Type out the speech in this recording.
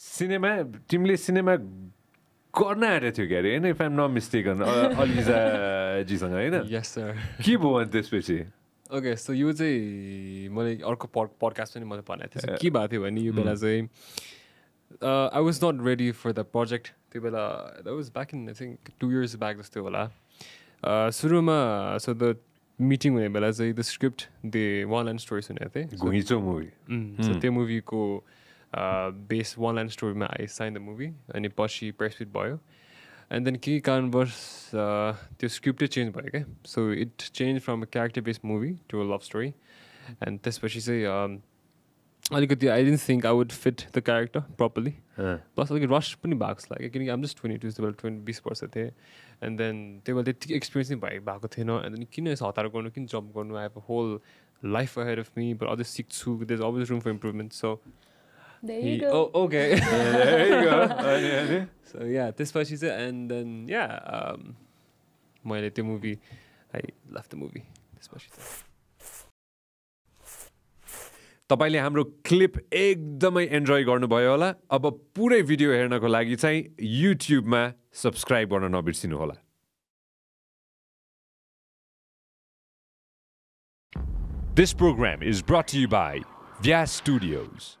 Cinema तिमीले cinema गर्न आँटेको थियो क्या अरे होइन इफ आइम नट मिस्टेक अलिजाजीसँग होइन यस सर के भयो अनि त्यसपछि ओके सो यो चाहिँ मैले अर्को पड पडकास्ट पनि मैले भनेको थिएँ के भएको थियो भने यो बेला चाहिँ I was not ready for the project त्यो बेला that was back in I think two years back जस्तो होला सुरुमा सो द मिटिङ हुने बेला चाहिँ the script they one line story सुनेको थिएँ घुइँचो मुभी त्यो मुभीको बेस वान लाइन स्टोरीमा आई साइन द मुभी अनि पछि प्रेसपिट भयो एन्ड देन केही कारणवश त्यो स्क्रिप्टै चेन्ज भयो क्या so it change from a character based movie to a love story and त्यसपछि चाहिँ अलिकति I don't think I would fit the character properly plus अलिकति रस पनि भएको जस्तो लाग्यो किनकि आम जस्ट ट्वेन्टी टू त्यो ट्वेन्टी बिस वर्ष थिएँ एन्ड देन त्यो बेला त्यति एक्सपिरियन्स नै भए भएको थिएन एन्ड देन किन यस्तो हतार गर्नु किन जब गर्नु I have whole life ahead of me but अझै सिक्छु there always room for improvement so okay so yeah त्यसपछि चाहिँ एन्ड देन या मैले त्यो movie I love the movie त्यसपछि तपाईँले हाम्रो क्लिप एकदमै इन्जोय गर्नुभयो होला। अब पुरै भिडियो हेर्नको लागि चाहिँ युट्युबमा सब्सक्राइब गर्न नबिर्सिनु होला। This program is brought to you by Vyas Studios.